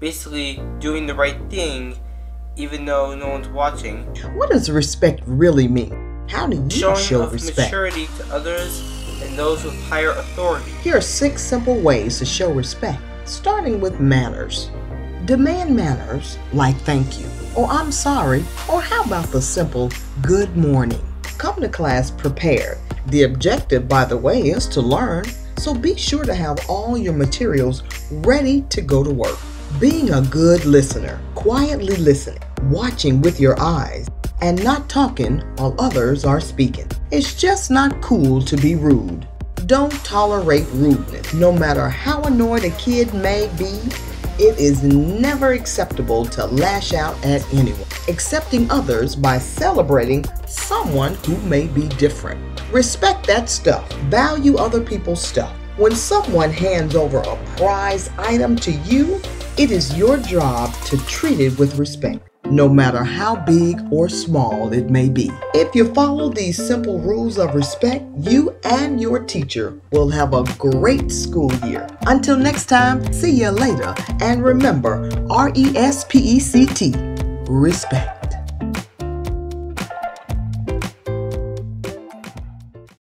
basically doing the right thing even though no one's watching. What does respect really mean? How do you Showing show of respect? maturity to others and those with higher authority. Here are six simple ways to show respect, starting with manners. Demand manners like thank you, or I'm sorry, or how about the simple good morning? Come to class prepared. The objective, by the way, is to learn, so be sure to have all your materials ready to go to work. Being a good listener, quietly listening, watching with your eyes, and not talking while others are speaking. It's just not cool to be rude. Don't tolerate rudeness. No matter how annoyed a kid may be, it is never acceptable to lash out at anyone. Accepting others by celebrating someone who may be different. Respect that stuff. Value other people's stuff. When someone hands over a prize item to you, it is your job to treat it with respect no matter how big or small it may be. If you follow these simple rules of respect, you and your teacher will have a great school year. Until next time, see you later, and remember R E S P E C T, respect.